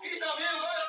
E também agora